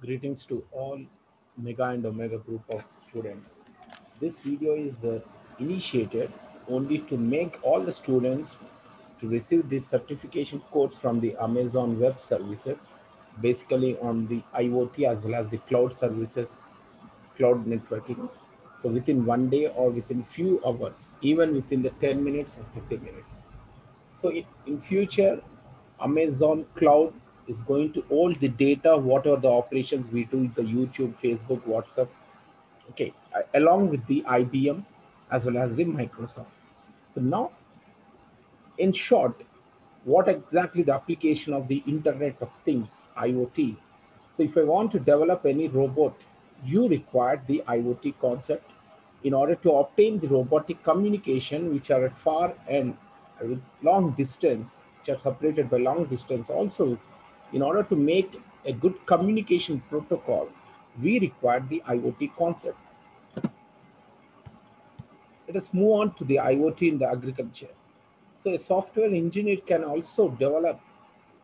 Greetings to all Mega and Omega group of students. This video is uh, initiated only to make all the students to receive this certification course from the Amazon Web Services, basically on the IoT as well as the cloud services, cloud networking. So within one day or within few hours, even within the 10 minutes or 50 minutes. So it, in future, Amazon Cloud is going to all the data, whatever the operations we do, the YouTube, Facebook, WhatsApp, okay, along with the IBM as well as the Microsoft. So now, in short, what exactly the application of the Internet of Things, IoT. So if I want to develop any robot, you require the IoT concept in order to obtain the robotic communication, which are at far and with long distance, which are separated by long distance. Also, in order to make a good communication protocol, we require the IoT concept. Let us move on to the IoT in the agriculture. So a software engineer can also develop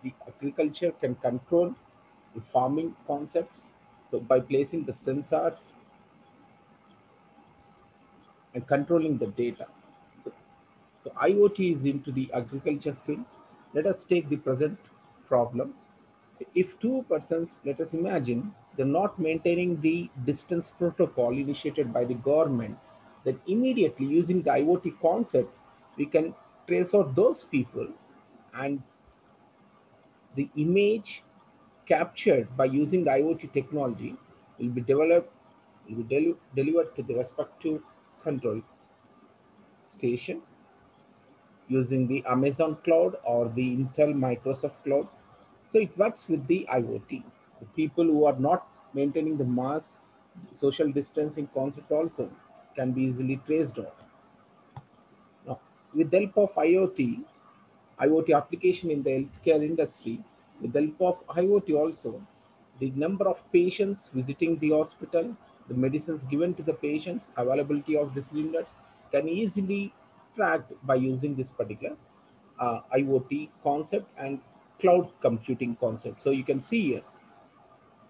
the agriculture, can control the farming concepts. So by placing the sensors and controlling the data. So, so IoT is into the agriculture field. Let us take the present problem. If two persons, let us imagine, they're not maintaining the distance protocol initiated by the government, then immediately using the IoT concept, we can trace out those people and the image captured by using the IoT technology will be developed, will be deli delivered to the respective control station using the Amazon cloud or the Intel Microsoft cloud. So it works with the IoT. The people who are not maintaining the mask, social distancing concept also can be easily traced out. Now, with the help of IoT, IoT application in the healthcare industry, with the help of IoT also, the number of patients visiting the hospital, the medicines given to the patients, availability of the cylinders can easily tracked by using this particular uh, IoT concept and cloud computing concept. So you can see here,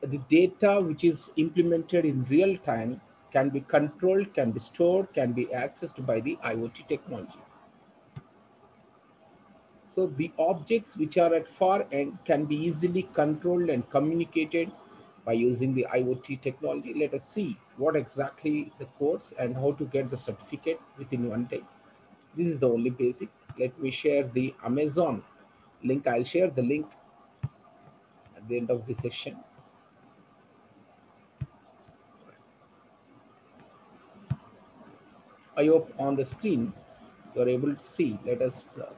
the data which is implemented in real time can be controlled, can be stored, can be accessed by the IoT technology. So the objects which are at far end can be easily controlled and communicated by using the IoT technology. Let us see what exactly the course and how to get the certificate within one day. This is the only basic. Let me share the Amazon link. I'll share the link at the end of the session. I hope on the screen you're able to see. Let us uh,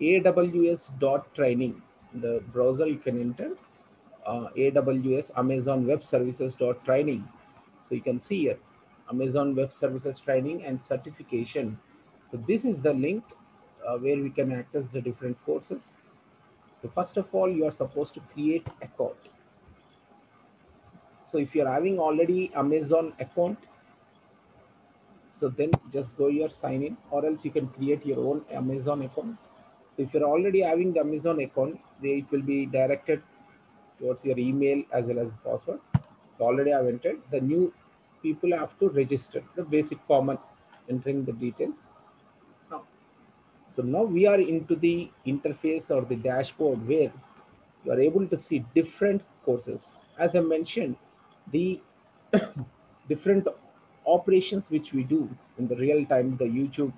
aws.training. The browser you can enter uh, AWS Amazon Web Services training. So you can see here Amazon Web Services training and certification. So this is the link uh, where we can access the different courses. So first of all, you are supposed to create account. So if you're having already Amazon account, so then just go here, sign in, or else you can create your own Amazon account. So if you're already having the Amazon account, it will be directed towards your email as well as password. So already I've entered. The new people have to register the basic common entering the details. So now we are into the interface or the dashboard where you are able to see different courses. As I mentioned, the different operations which we do in the real time, the YouTube,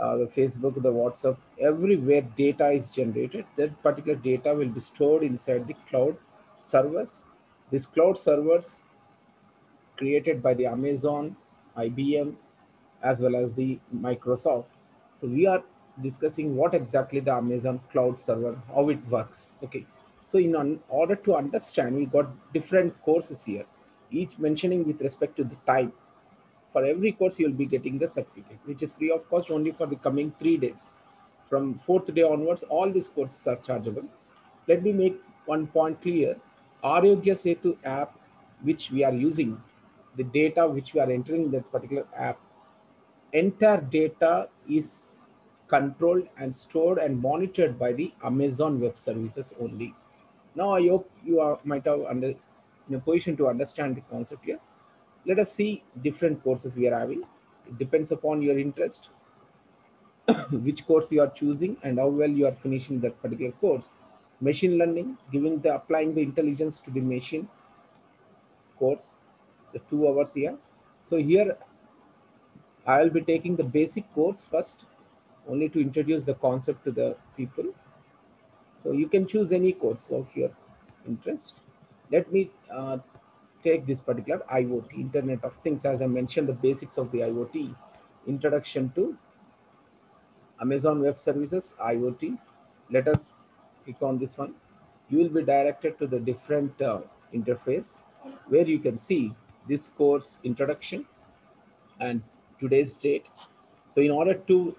uh, the Facebook, the WhatsApp, everywhere data is generated. That particular data will be stored inside the cloud servers. These cloud servers created by the Amazon, IBM, as well as the Microsoft. So we are discussing what exactly the Amazon cloud server, how it works. Okay. So in order to understand, we got different courses here, each mentioning with respect to the time. For every course, you'll be getting the certificate, which is free of cost only for the coming three days. From fourth day onwards, all these courses are chargeable. Let me make one point clear. Aarogya Setu app, which we are using, the data which we are entering in that particular app, entire data is controlled and stored and monitored by the Amazon Web Services only. Now I hope you are might have under in a position to understand the concept here. Let us see different courses we are having. It depends upon your interest, which course you are choosing and how well you are finishing that particular course. Machine learning, giving the applying the intelligence to the machine course, the two hours here. So here I will be taking the basic course first, only to introduce the concept to the people. So you can choose any course of your interest. Let me uh, take this particular IoT, Internet of Things, as I mentioned, the basics of the IoT, introduction to Amazon Web Services, IoT. Let us click on this one. You will be directed to the different uh, interface where you can see this course introduction and today's date. So in order to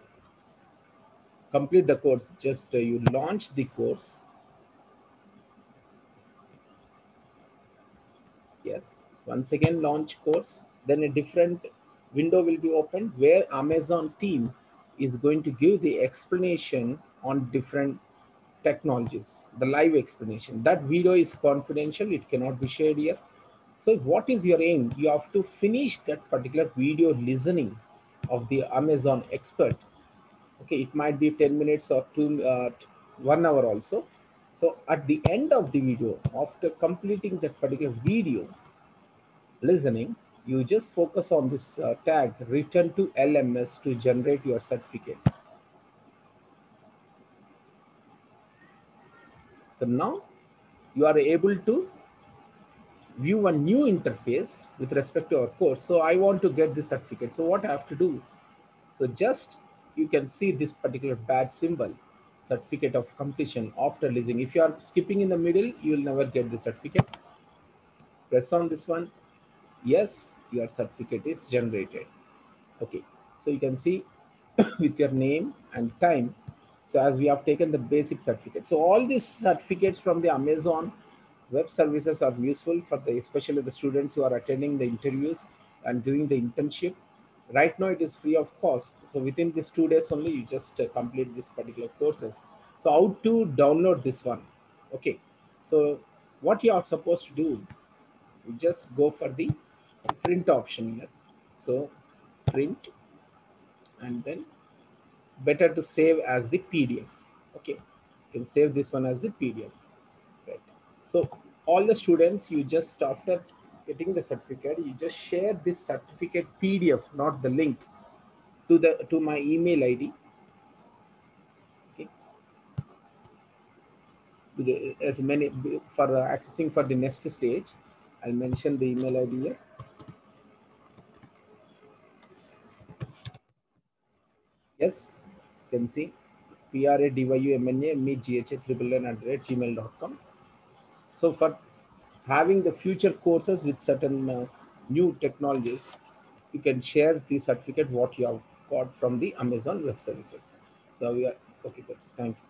complete the course, just uh, you launch the course. Yes, once again launch course, then a different window will be opened where Amazon team is going to give the explanation on different technologies, the live explanation. That video is confidential, it cannot be shared here. So what is your aim? You have to finish that particular video listening of the Amazon expert. Okay, it might be 10 minutes or two, uh, one hour also. So at the end of the video, after completing that particular video listening, you just focus on this uh, tag return to LMS to generate your certificate. So now you are able to view a new interface with respect to our course. So I want to get this certificate. So what I have to do? So just you can see this particular badge symbol, certificate of completion after listening. If you are skipping in the middle, you will never get the certificate. Press on this one. Yes, your certificate is generated. Okay, so you can see with your name and time. So as we have taken the basic certificate. So all these certificates from the Amazon web services are useful for the especially the students who are attending the interviews and doing the internship right now it is free of cost. So within these two days only you just uh, complete this particular courses. So how to download this one? Okay. So what you are supposed to do you just go for the print option here. So print and then better to save as the pdf okay. You can save this one as the pdf right? so all the students, you just after getting the certificate, you just share this certificate PDF, not the link, to the to my email ID. Okay. As many for uh, accessing for the next stage, I'll mention the email ID here. Yes, you can see p-r-a-d-y-u-m-n-a-m-e-g-h-a triple n at gmail.com so for having the future courses with certain uh, new technologies, you can share the certificate what you have got from the Amazon Web Services. So we are okay, thank you.